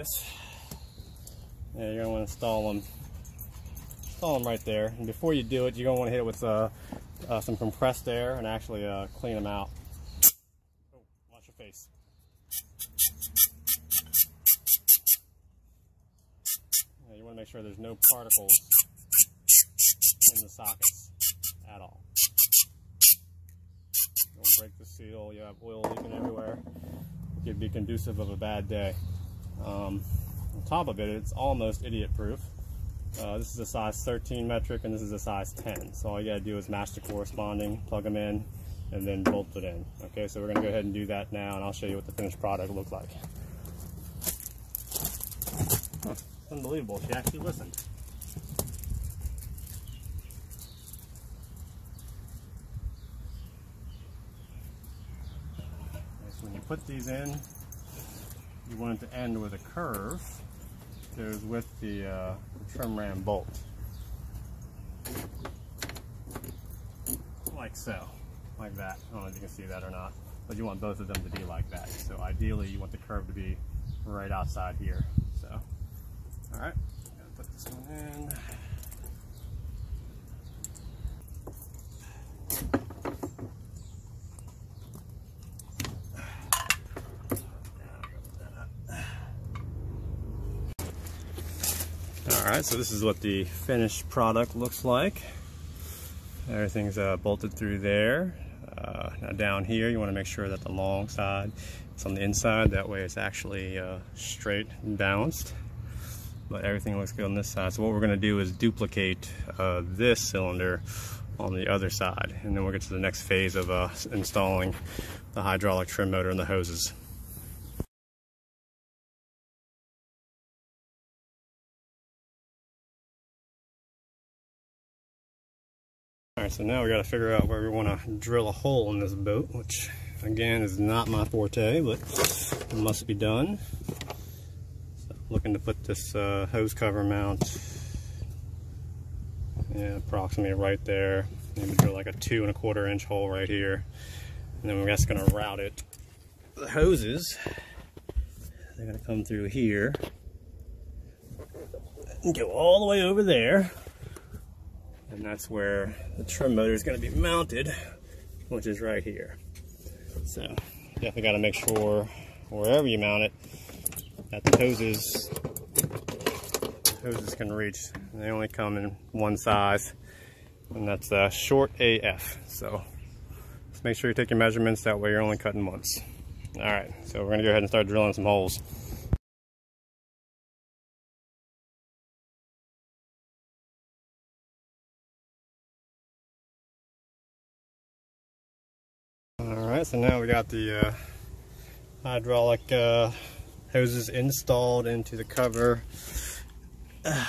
this. Yeah, you're gonna want to install them, install them right there. And before you do it, you're gonna want to hit it with uh, uh, some compressed air and actually uh, clean them out. Oh, watch your face. Yeah, you want to make sure there's no particles in the sockets at all. Don't break the seal. You have oil leaking everywhere. Could be conducive of a bad day. Um, on top of it, it's almost idiot proof. Uh, this is a size 13 metric and this is a size 10. So all you gotta do is match the corresponding, plug them in, and then bolt it in. Okay, so we're gonna go ahead and do that now and I'll show you what the finished product looks like. Unbelievable, she actually listened. So when you put these in, you want it to end with a curve goes with the, uh, trim ram bolt. Like so, like that. I don't know if you can see that or not, but you want both of them to be like that. So ideally you want the curve to be right outside here. So, all right, put this one in. All right, so this is what the finished product looks like. Everything's uh, bolted through there. Uh, now down here, you want to make sure that the long side is on the inside. That way it's actually uh, straight and balanced. But everything looks good on this side. So what we're going to do is duplicate uh, this cylinder on the other side. And then we'll get to the next phase of uh, installing the hydraulic trim motor and the hoses. Right, so now we got to figure out where we want to drill a hole in this boat, which again is not my forte, but it must be done. So looking to put this uh, hose cover mount, yeah, approximately right there. Maybe drill like a two and a quarter inch hole right here, and then we're just gonna route it. The hoses, they're gonna come through here and go all the way over there and that's where the trim motor is going to be mounted which is right here. So definitely got to make sure wherever you mount it that the hoses hoses can reach. They only come in one size and that's uh, short AF so just make sure you take your measurements that way you're only cutting once. All right so we're gonna go ahead and start drilling some holes so now we got the uh, hydraulic uh, hoses installed into the cover. Uh,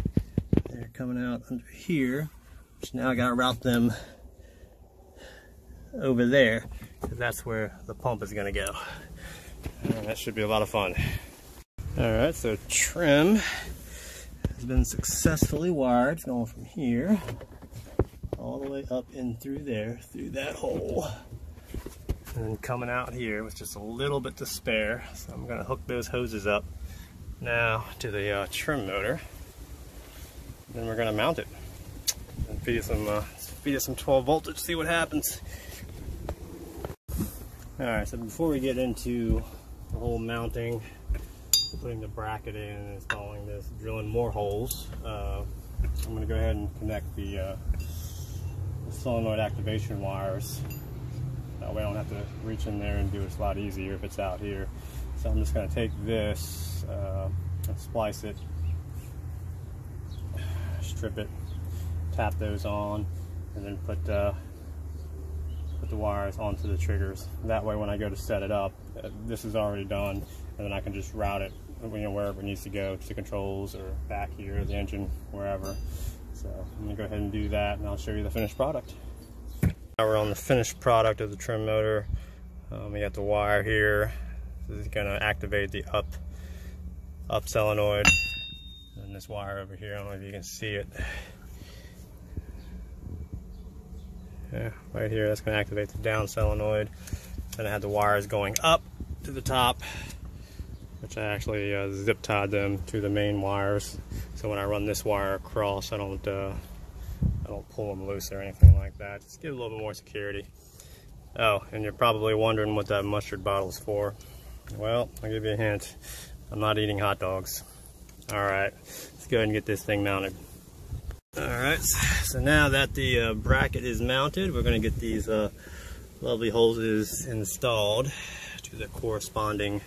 they're coming out under here. So now I gotta route them over there because that's where the pump is gonna go. that should be a lot of fun. Alright, so trim has been successfully wired. It's going from here all the way up in through there, through that hole. And then coming out here with just a little bit to spare. So I'm gonna hook those hoses up now to the uh, trim motor. Then we're gonna mount it and feed it some, uh, feed it some 12 voltage, see what happens. All right, so before we get into the whole mounting, putting the bracket in and installing this, drilling more holes, uh, I'm gonna go ahead and connect the, uh, the solenoid activation wires that way I don't have to reach in there and do it. A lot easier if it's out here. So I'm just going to take this uh, splice it, strip it, tap those on, and then put uh, put the wires onto the triggers. That way when I go to set it up, uh, this is already done, and then I can just route it you know, wherever it needs to go, to the controls or back here, the engine, wherever. So I'm going to go ahead and do that, and I'll show you the finished product. Now we're on the finished product of the trim motor. Um, we got the wire here. This is going to activate the up up solenoid. And this wire over here, I don't know if you can see it. Yeah, right here, that's going to activate the down solenoid. Then I have the wires going up to the top. which I actually uh, zip tied them to the main wires. So when I run this wire across, I don't uh, don't pull them loose or anything like that. Just give a little bit more security. Oh, and you're probably wondering what that mustard bottle is for. Well, I'll give you a hint. I'm not eating hot dogs. All right, let's go ahead and get this thing mounted. All right, so now that the uh, bracket is mounted, we're gonna get these uh, lovely hoses installed to the corresponding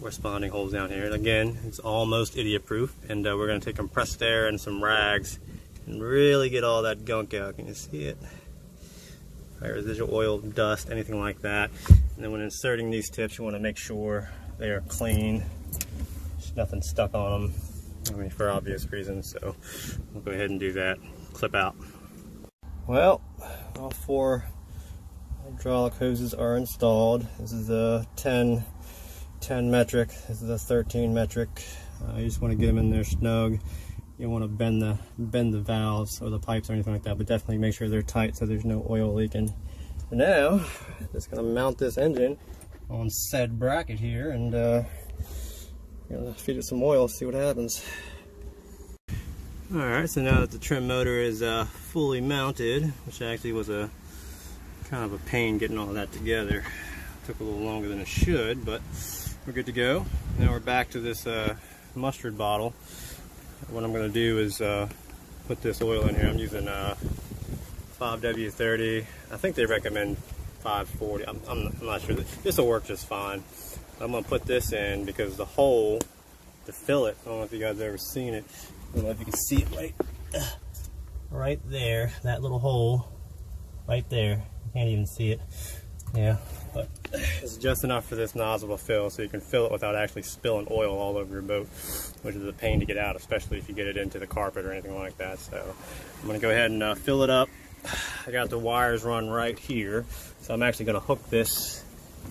corresponding holes down here. And again, it's almost idiot proof, and uh, we're gonna take compressed air and some rags and really get all that gunk out. Can you see it? residual oil, dust, anything like that. And then when inserting these tips, you wanna make sure they are clean. There's nothing stuck on them. I mean, for obvious reasons, so we'll go ahead and do that. Clip out. Well, all four hydraulic hoses are installed. This is a 10, 10 metric. This is a 13 metric. Uh, you just want to get them in there snug. You don't want to bend the bend the valves or the pipes or anything like that, but definitely make sure they're tight so there's no oil leaking. For now, just gonna mount this engine on said bracket here and uh, Gonna feed it some oil, see what happens. Alright, so now that the trim motor is uh, fully mounted, which actually was a kind of a pain getting all that together. Took a little longer than it should, but we're good to go. Now we're back to this uh, mustard bottle. What I'm going to do is uh, put this oil in here. I'm using uh, 5W30. I think they recommend 540. I'm, I'm not sure. This will work just fine. I'm gonna put this in because the hole to fill it, I don't know if you guys have ever seen it. I don't know if you can see it right, right there, that little hole, right there. You can't even see it. Yeah, but it's just enough for this nozzle to fill so you can fill it without actually spilling oil all over your boat, which is a pain to get out, especially if you get it into the carpet or anything like that. So I'm gonna go ahead and uh, fill it up. I got the wires run right here. So I'm actually gonna hook this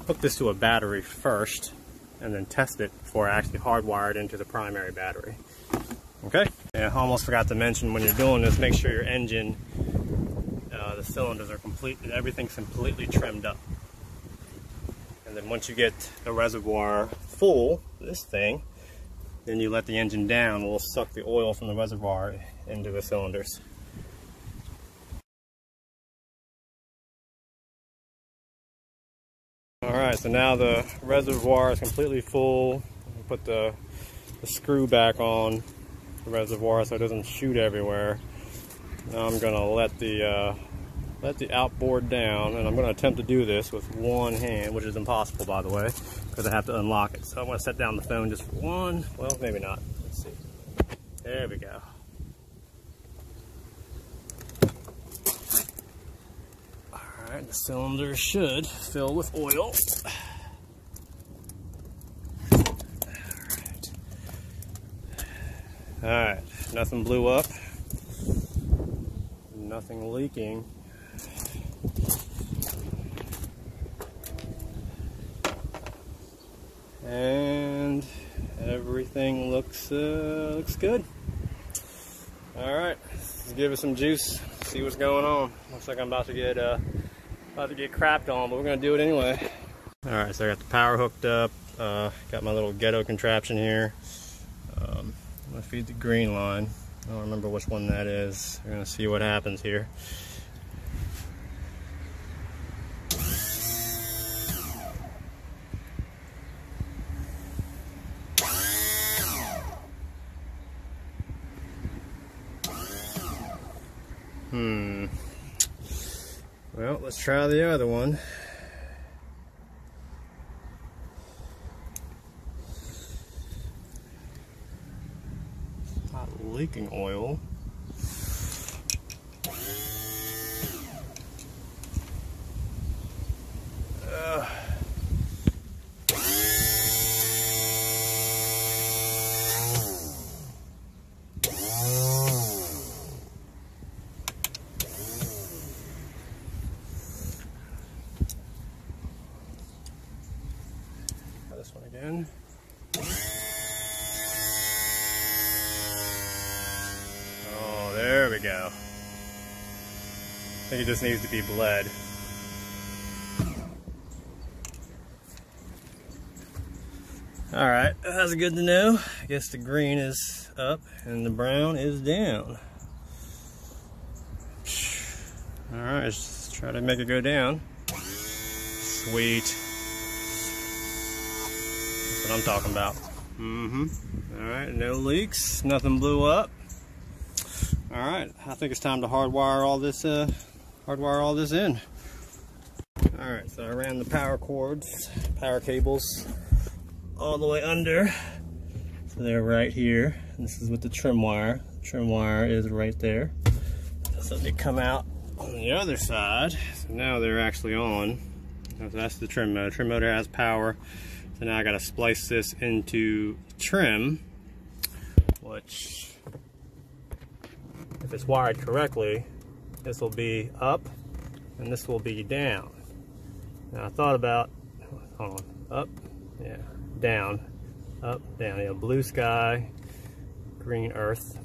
hook this to a battery first and then test it before I actually hardwire it into the primary battery. Okay, and I almost forgot to mention when you're doing this, make sure your engine, uh, the cylinders are complete, everything's completely trimmed up. And then once you get the reservoir full, this thing, then you let the engine down, it will suck the oil from the reservoir into the cylinders. Alright, so now the reservoir is completely full. Put the, the screw back on the reservoir so it doesn't shoot everywhere. Now I'm going to let the uh, let the outboard down and I'm going to attempt to do this with one hand, which is impossible by the way, because I have to unlock it. So I'm going to set down the phone just for one, well maybe not. Let's see. There we go. Alright, the cylinder should fill with oil. Alright. Alright, nothing blew up. Nothing leaking. And everything looks uh, looks good. All right, let's give it some juice. See what's going on. Looks like I'm about to get uh, about to get crapped on, but we're gonna do it anyway. All right, so I got the power hooked up. Uh, got my little ghetto contraption here. Um, I'm gonna feed the green line. I don't remember which one that is. We're gonna see what happens here. Let's try the other one. Not leaking oil. Again. Oh, there we go. I think it just needs to be bled. All All right, that's good to know. I guess the green is up and the brown is down. All right, let's try to make it go down. Sweet. What I'm talking about. Mm-hmm. All right, no leaks, nothing blew up. All right, I think it's time to hardwire all this, uh, hardwire all this in. All right, so I ran the power cords, power cables all the way under. So they're right here. This is with the trim wire. Trim wire is right there. So they come out on the other side. So now they're actually on. So that's the trim motor. Trim motor has power. So now I gotta splice this into trim, which if it's wired correctly, this will be up and this will be down. Now I thought about, hold on, up, yeah, down, up, down, you know, blue sky, green earth.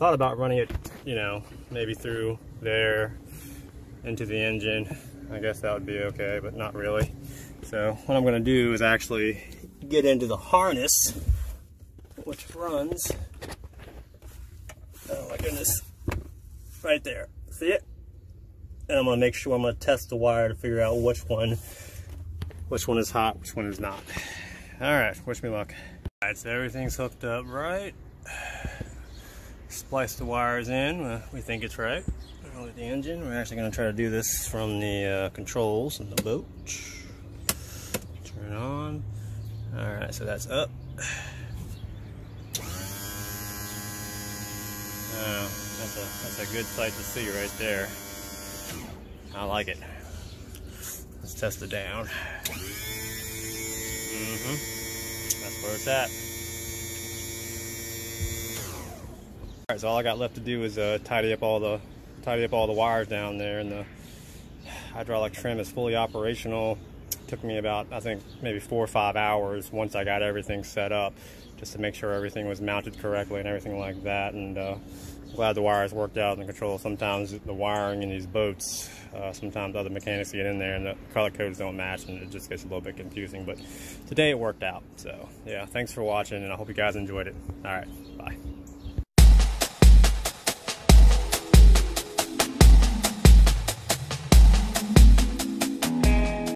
Thought about running it, you know, maybe through there into the engine. I guess that would be okay, but not really. So what I'm gonna do is actually get into the harness, which runs Oh my goodness. Right there. See it? And I'm gonna make sure I'm gonna test the wire to figure out which one which one is hot, which one is not. Alright, wish me luck. Alright, so everything's hooked up right. Splice the wires in. we think it's right. With the engine, we're actually gonna try to do this from the uh, controls in the boat. On. Alright, so that's up. Oh, that's a, that's a good sight to see right there. I like it. Let's test it down. Mm-hmm. That's where it's at. All right, so all I got left to do is uh, tidy up all the tidy up all the wires down there, and the hydraulic trim is fully operational. Took me about I think maybe four or five hours once I got everything set up, just to make sure everything was mounted correctly and everything like that. And uh, glad the wires worked out in the control. Sometimes the wiring in these boats, uh, sometimes other mechanics get in there and the color codes don't match and it just gets a little bit confusing. But today it worked out. So yeah, thanks for watching and I hope you guys enjoyed it. All right, bye.